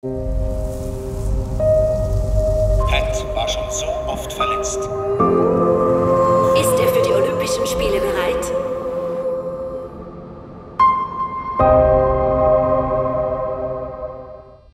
Pat war schon so oft verletzt. Ist er für die Olympischen Spiele bereit?